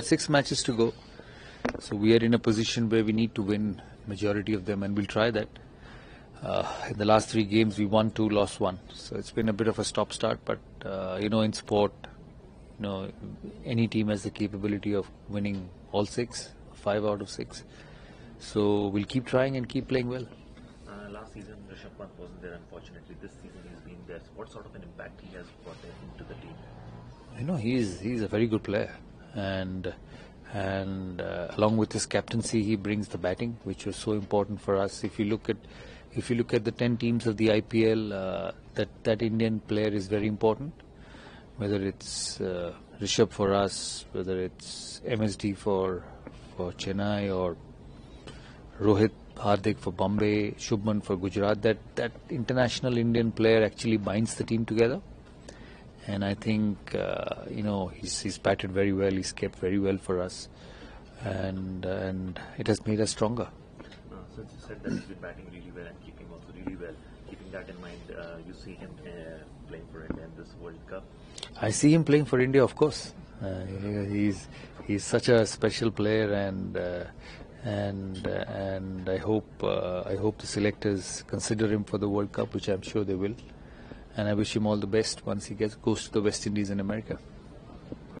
Six matches to go. So we are in a position where we need to win majority of them, and we'll try that. Uh, in the last three games, we won two, lost one. So it's been a bit of a stop-start, but uh, you know, in sport, you know, any team has the capability of winning all six, five out of six. So we'll keep trying and keep playing well. Uh, last season, Rishabh Pant wasn't there, unfortunately. This season, he's been there. So what sort of an impact he has brought into the team? You know, he's he's a very good player, and and uh, along with his captaincy, he brings the batting, which was so important for us. If you look at if you look at the ten teams of the IPL, uh, that that Indian player is very important. Whether it's uh, Rishabh for us, whether it's MSD for for Chennai or Rohit Hardik for Bombay, Shubman for Gujarat, that that international Indian player actually binds the team together and I think uh, you know he's, he's batted very well. He's kept very well for us, and and it has made us stronger. Uh, since you said that he's been batting really well and keeping also really well, keeping that in mind, uh, you see him uh, playing for India in this World Cup. I see him playing for India, of course. Uh, he's he's such a special player, and uh, and uh, and I hope uh, I hope the selectors consider him for the World Cup, which I'm sure they will. And I wish him all the best once he gets goes to the West Indies in America.